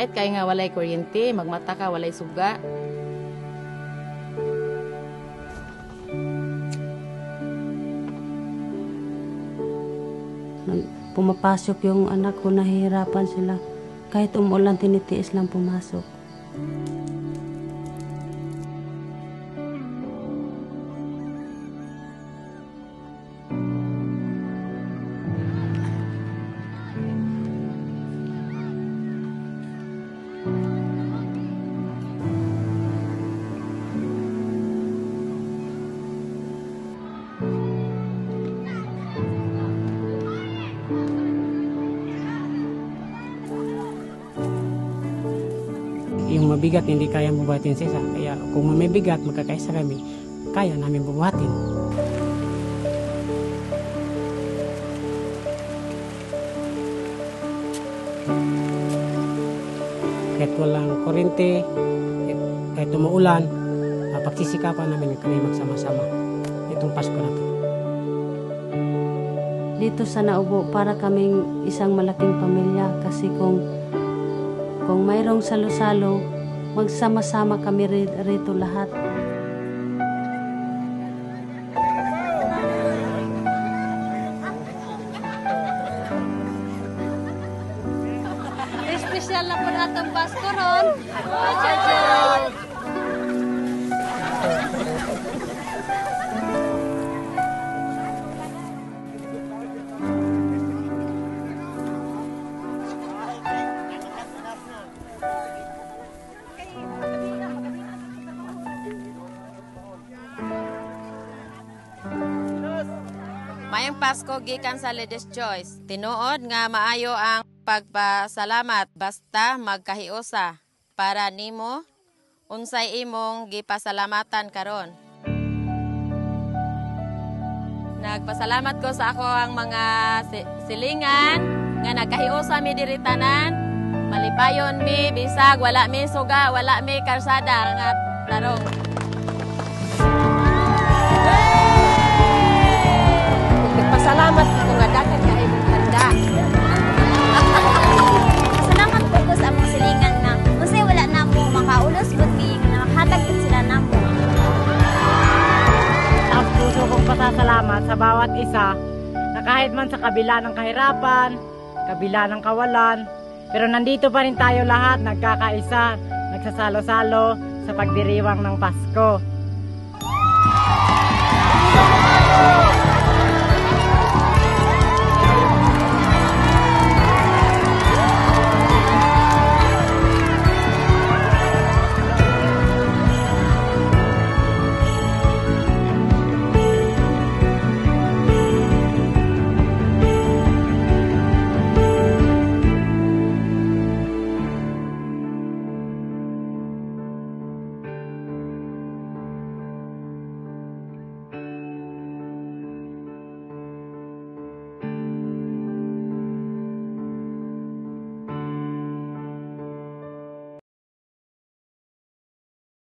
Sakit kay nga walay kuryente, magmata ka walay suga. Pumapasok yung anak ko, nahihirapan sila. Kahit umulan, tinitiis lang pumasok. Yung mabigat hindi kaya bubuhatin sa isa. Kaya kung may bigat, magkakaisa kami, kaya namin bubuhatin. Kahit walang kurente, kahit, umuulan, pagsisikapan namin kami magsama-sama. Itong Pasko na to. Dito sa Naubo, para kaming isang malaking pamilya. Kasi kung, kung mayroong salo-salo, magsama-sama kami ri- rito lahat. Espesyal na po natong Pasko ron. Mayang Pasko gikan sa Ladies Choice. Tinuod nga maayo ang pagpasalamat basta magkahiusa para nimo unsay imong gipasalamatan karon. Nagpasalamat ko sa ako ang mga si- silingan nga nagkahiusa mi diri tanan. Malipayon mi bisag wala mi suga, wala mi karsada nga tarong. Nagpasalamat ko nga dagat kay handa. Salamat po ko sa among silingan na kasi wala na mo makaulos buti nga nakahatag po sila na mo. Ang puso kong pasasalamat sa bawat isa na kahit man sa kabila ng kahirapan, kabila ng kawalan, pero nandito pa rin tayo lahat nagkakaisa, nagsasalo-salo sa pagdiriwang ng Pasko.